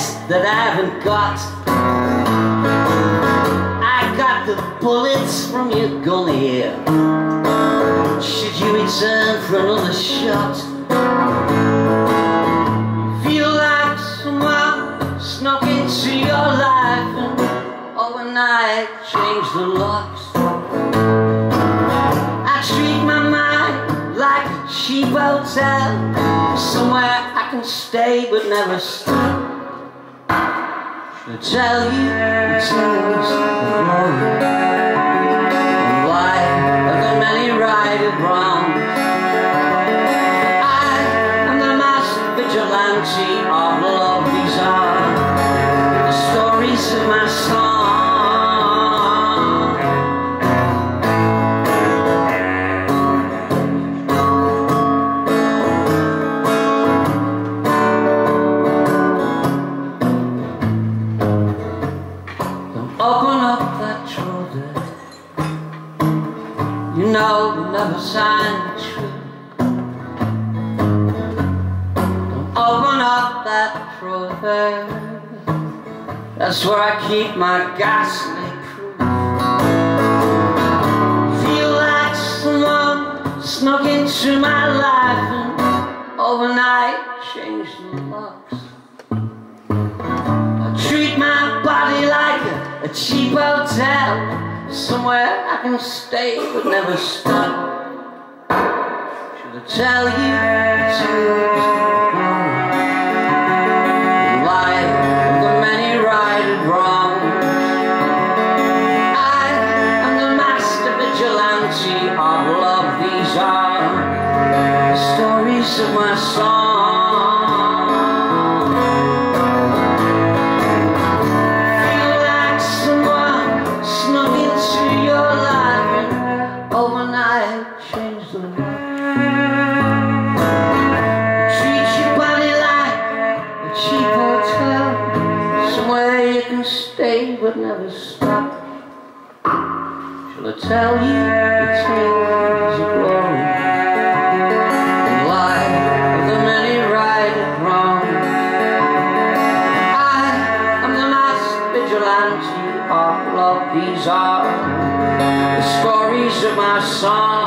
rest that I haven't got. I got the bullets from your gun here. Should you return for another shot? Feel like someone snuck into your life and overnight changed the locks. I treat my mind like a cheap hotel, somewhere I can stay but never stop. I tell you the tales of glory? You never sign the truth. Don't open up that drawer. That's where I keep my ghastly crew. Feel like someone snuck into my life and overnight changed the locks. I treat my body like a, a cheap hotel, somewhere I can stay but never stop. Should I tell you? The life the many righted wrongs. I am the master vigilante of love. These are the stories of my song. Stay but never stop. Shall I tell you the tales of glory? Life of the many righted wrongs. I am the of love. These are the stories of my song.